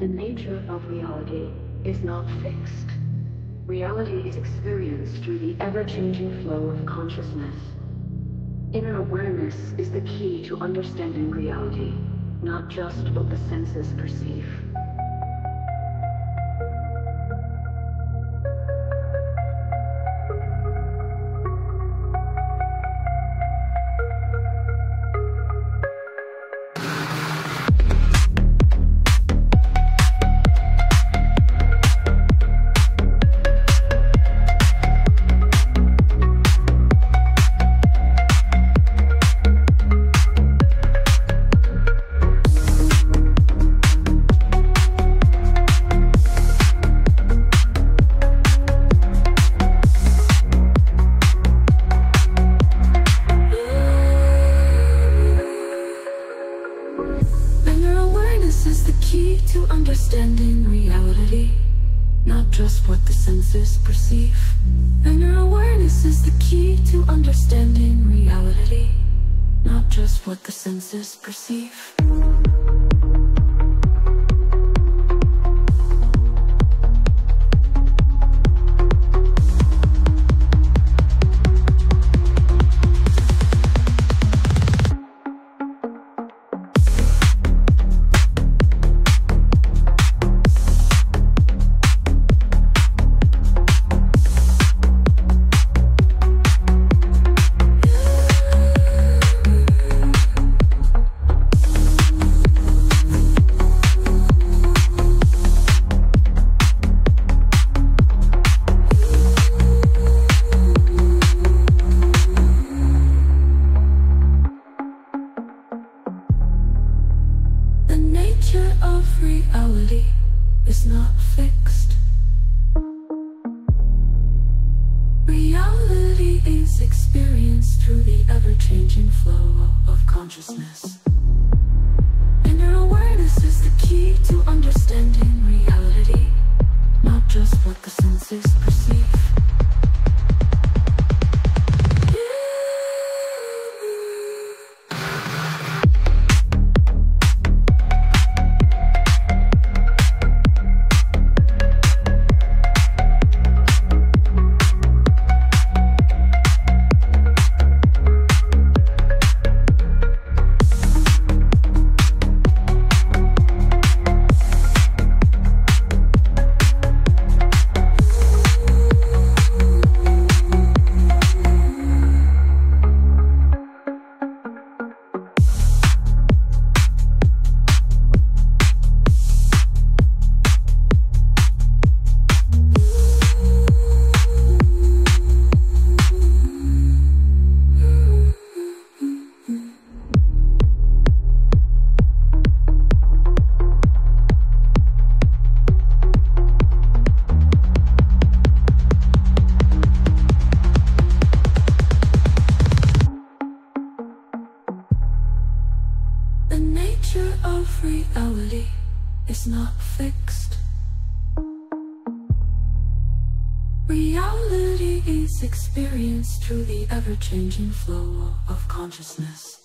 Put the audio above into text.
The nature of reality is not fixed. Reality is experienced through the ever-changing flow of consciousness. Inner awareness is the key to understanding reality, not just what the senses perceive. Key to understanding reality, not just what the senses perceive. Inner awareness is the key to understanding reality, not just what the senses perceive. Of reality is not fixed. Reality is experienced through the ever changing flow of consciousness. Inner awareness is the key to understanding reality, not just what the senses perceive. Is not fixed. Reality is experienced through the ever changing flow of consciousness.